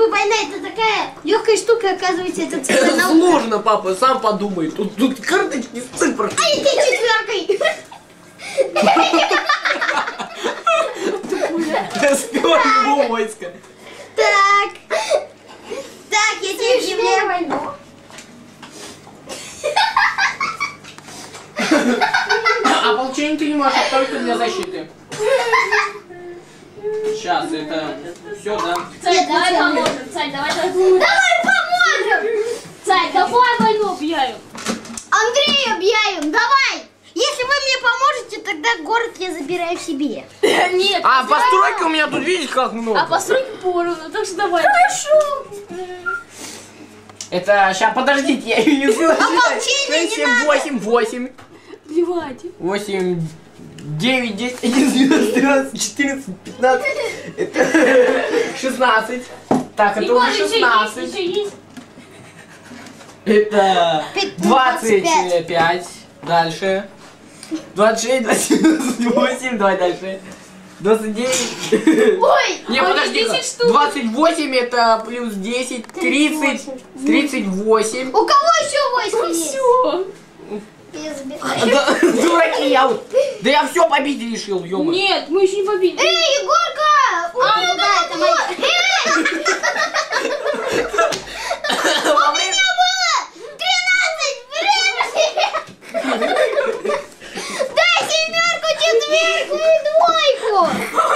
чтобы война это такая легкая штука, оказывается, это целая Это наука. сложно, папа, сам подумай. Тут, тут карточки с цифрами. А иди четверкой. Да спер его войско. Так. Так, я тебе объявляю войну. А ополчение ты не можешь, только для защиты. Сейчас, это все, да? Царь, давай поможем. Царь, давай торгуем. Давай поможем. Царь, давай войну объявим. Андрей объявим, давай. Если вы мне поможете, тогда город я забираю себе. Нет. А, постройки у меня тут, видишь, как много. А постройки поровну, так что давай. Хорошо. Это, сейчас, подождите, я ее не успела Ополчение не 6, 7, 8, 8, Плевать. 8, 9, 10, 11, 12, 13, 14, 15, это 16. Так, это уже еще есть, 16. еще есть. Это Пять- 25. Дальше. 26, 28, давай дальше. 29. Ой. Не, А подожди. 10 штук. 28 это плюс 10, 30, 38. У кого еще войско есть? Все. Я забираю. Да, Дураки, я вот. Да я все победить решил, ё -моё. Нет, мы еще не победили. Эй, Егорка! А, У а, меня да, было! У меня Дай семерку, четверку и двойку!